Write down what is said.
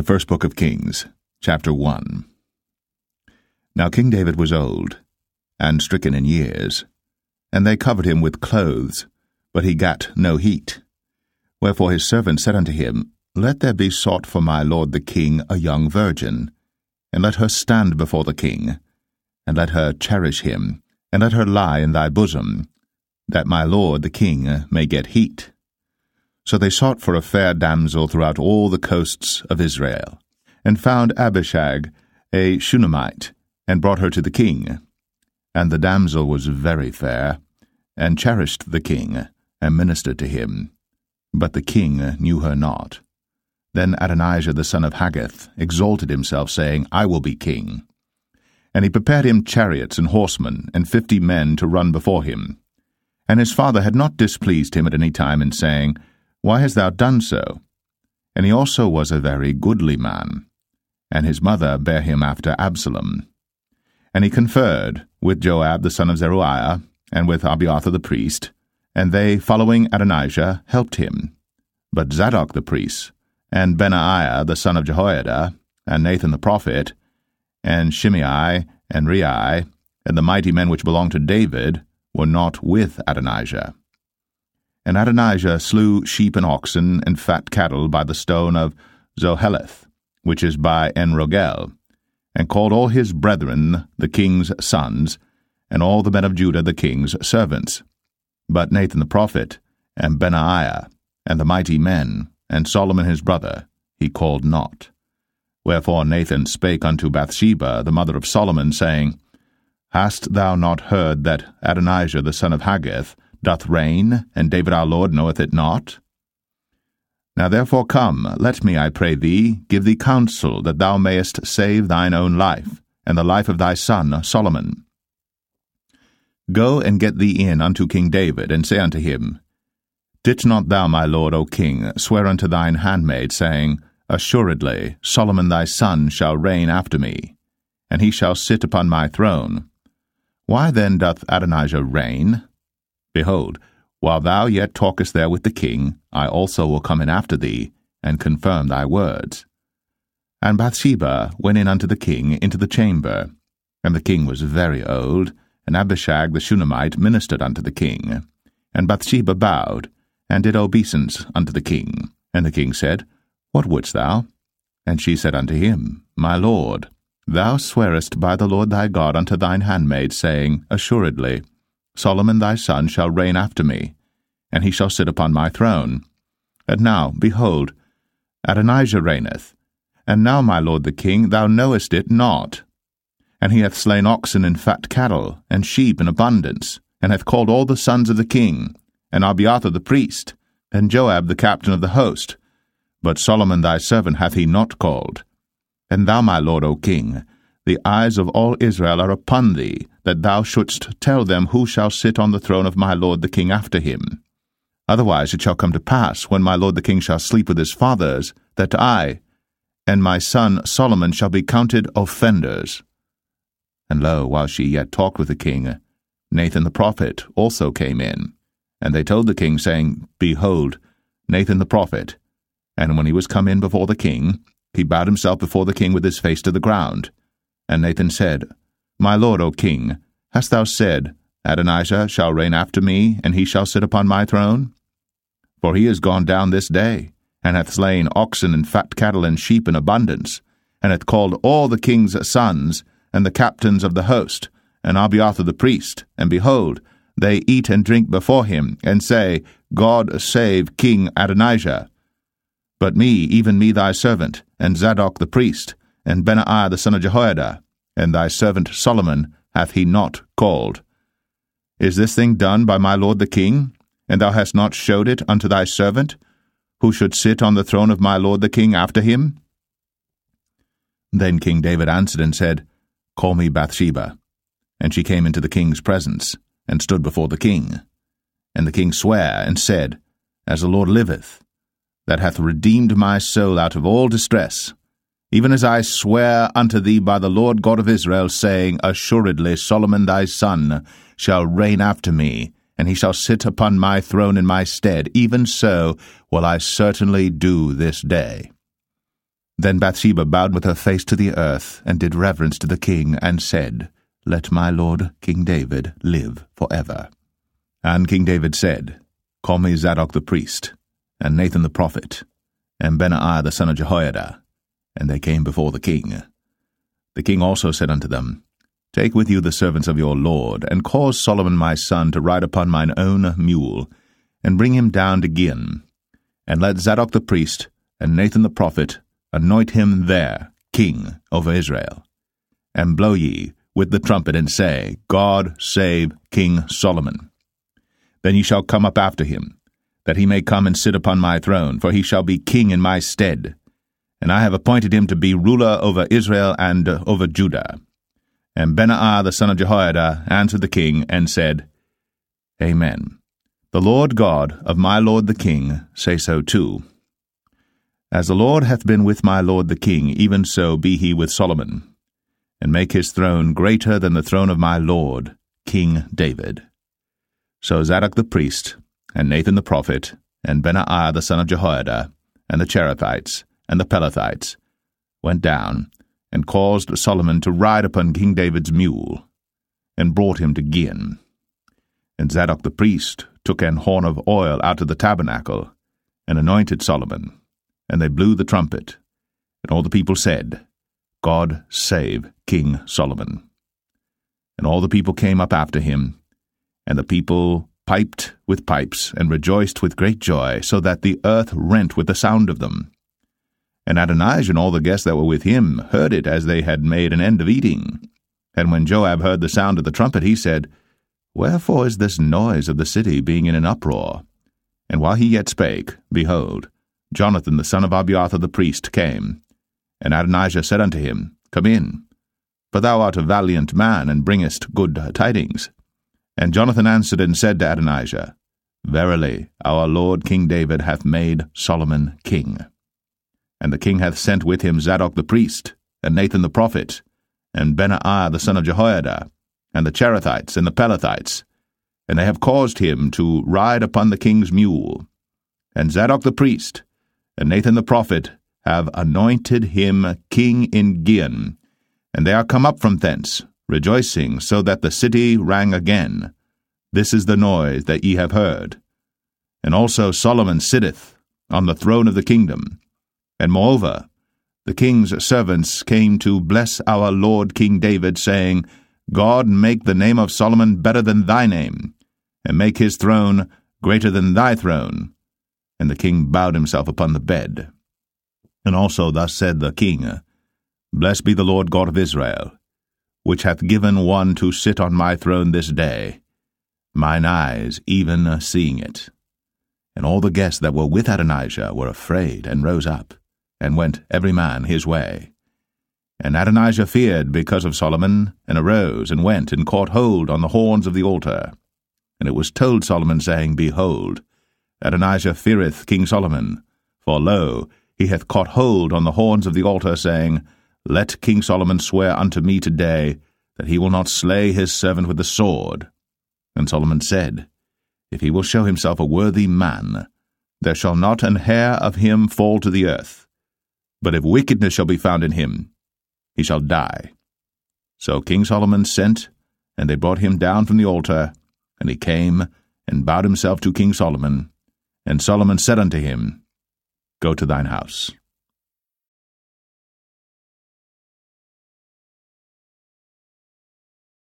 The First Book of Kings, Chapter 1 Now King David was old, and stricken in years, and they covered him with clothes, but he gat no heat. Wherefore his servant said unto him, Let there be sought for my lord the king a young virgin, and let her stand before the king, and let her cherish him, and let her lie in thy bosom, that my lord the king may get heat. So they sought for a fair damsel throughout all the coasts of Israel, and found Abishag, a Shunammite, and brought her to the king. And the damsel was very fair, and cherished the king, and ministered to him. But the king knew her not. Then Adonijah the son of Haggith exalted himself, saying, I will be king. And he prepared him chariots and horsemen, and fifty men to run before him. And his father had not displeased him at any time in saying, why hast thou done so? And he also was a very goodly man. And his mother bare him after Absalom. And he conferred with Joab the son of Zeruiah, and with Abiathar the priest, and they, following Adonijah, helped him. But Zadok the priest, and Benaiah the son of Jehoiada, and Nathan the prophet, and Shimei, and Rei, and the mighty men which belonged to David, were not with Adonijah. And Adonijah slew sheep and oxen and fat cattle by the stone of Zoheleth, which is by Enrogel, and called all his brethren the king's sons, and all the men of Judah the king's servants. But Nathan the prophet, and Benaiah, and the mighty men, and Solomon his brother, he called not. Wherefore Nathan spake unto Bathsheba, the mother of Solomon, saying, Hast thou not heard that Adonijah the son of Haggith doth reign, and David our Lord knoweth it not? Now therefore come, let me, I pray thee, give thee counsel, that thou mayest save thine own life, and the life of thy son Solomon. Go and get thee in unto King David, and say unto him, Didst not thou, my lord, O king, swear unto thine handmaid, saying, Assuredly Solomon thy son shall reign after me, and he shall sit upon my throne. Why then doth Adonijah reign? Behold, while thou yet talkest there with the king, I also will come in after thee, and confirm thy words. And Bathsheba went in unto the king into the chamber. And the king was very old, and Abishag the Shunammite ministered unto the king. And Bathsheba bowed, and did obeisance unto the king. And the king said, What wouldst thou? And she said unto him, My lord, thou swearest by the Lord thy God unto thine handmaid, saying, Assuredly, Solomon thy son shall reign after me, and he shall sit upon my throne. And now, behold, Adonijah reigneth. And now, my lord the king, thou knowest it not. And he hath slain oxen and fat cattle, and sheep in abundance, and hath called all the sons of the king, and Abiathar the priest, and Joab the captain of the host. But Solomon thy servant hath he not called. And thou, my lord, O king, the eyes of all Israel are upon thee, that thou shouldst tell them who shall sit on the throne of my lord the king after him. Otherwise it shall come to pass, when my lord the king shall sleep with his fathers, that I and my son Solomon shall be counted offenders. And lo, while she yet talked with the king, Nathan the prophet also came in. And they told the king, saying, Behold, Nathan the prophet. And when he was come in before the king, he bowed himself before the king with his face to the ground. And Nathan said, My lord, O king, hast thou said, Adonijah shall reign after me, and he shall sit upon my throne? For he is gone down this day, and hath slain oxen and fat cattle and sheep in abundance, and hath called all the king's sons, and the captains of the host, and Abiathar the priest, and behold, they eat and drink before him, and say, God save King Adonijah. But me, even me thy servant, and Zadok the priest, and Benaiah the son of Jehoiada, and thy servant Solomon hath he not called. Is this thing done by my lord the king, and thou hast not showed it unto thy servant, who should sit on the throne of my lord the king after him? Then King David answered and said, Call me Bathsheba. And she came into the king's presence, and stood before the king. And the king sware, and said, As the Lord liveth, that hath redeemed my soul out of all distress, even as I swear unto thee by the Lord God of Israel, saying, Assuredly Solomon thy son shall reign after me, and he shall sit upon my throne in my stead, even so will I certainly do this day. Then Bathsheba bowed with her face to the earth, and did reverence to the king, and said, Let my lord King David live for ever. And King David said, Call me Zadok the priest, and Nathan the prophet, and Benaiah the son of Jehoiada. And they came before the king. The king also said unto them, Take with you the servants of your lord, and cause Solomon my son to ride upon mine own mule, and bring him down to Gihon. And let Zadok the priest, and Nathan the prophet, anoint him there king over Israel. And blow ye with the trumpet, and say, God save King Solomon. Then ye shall come up after him, that he may come and sit upon my throne, for he shall be king in my stead. And I have appointed him to be ruler over Israel and uh, over Judah. And Benaiah the son of Jehoiada answered the king, and said, Amen. The Lord God of my lord the king say so too. As the Lord hath been with my lord the king, even so be he with Solomon, and make his throne greater than the throne of my lord, King David. So Zadok the priest, and Nathan the prophet, and Benaiah the son of Jehoiada, and the Cherethites, and the Pelethites, went down, and caused Solomon to ride upon King David's mule, and brought him to Gihon. And Zadok the priest took an horn of oil out of the tabernacle, and anointed Solomon and they blew the trumpet. And all the people said, God save King Solomon. And all the people came up after him, and the people piped with pipes, and rejoiced with great joy, so that the earth rent with the sound of them. And Adonijah and all the guests that were with him heard it as they had made an end of eating. And when Joab heard the sound of the trumpet, he said, Wherefore is this noise of the city being in an uproar? And while he yet spake, behold, Jonathan the son of Abiathar the priest came. And Adonijah said unto him, Come in, for thou art a valiant man, and bringest good tidings. And Jonathan answered and said to Adonijah, Verily, our Lord King David hath made Solomon king. And the king hath sent with him Zadok the priest, and Nathan the prophet, and Benaiah the son of Jehoiada, and the Cherethites and the Pelethites, and they have caused him to ride upon the king's mule. And Zadok the priest, and Nathan the prophet have anointed him king in Gihon. And they are come up from thence, rejoicing, so that the city rang again. This is the noise that ye have heard. And also Solomon sitteth on the throne of the kingdom. And moreover, the king's servants came to bless our Lord King David, saying, God make the name of Solomon better than thy name, and make his throne greater than thy throne. And the king bowed himself upon the bed. And also thus said the king, Blessed be the Lord God of Israel, which hath given one to sit on my throne this day, mine eyes even seeing it. And all the guests that were with Adonijah were afraid, and rose up, and went every man his way. And Adonijah feared because of Solomon, and arose, and went, and caught hold on the horns of the altar. And it was told Solomon, saying, Behold, Adonijah feareth King Solomon. For lo, he hath caught hold on the horns of the altar, saying, Let King Solomon swear unto me today that he will not slay his servant with the sword. And Solomon said, If he will show himself a worthy man, there shall not an hair of him fall to the earth. But if wickedness shall be found in him, he shall die. So King Solomon sent, and they brought him down from the altar, and he came and bowed himself to King Solomon, and Solomon said unto him, Go to thine house.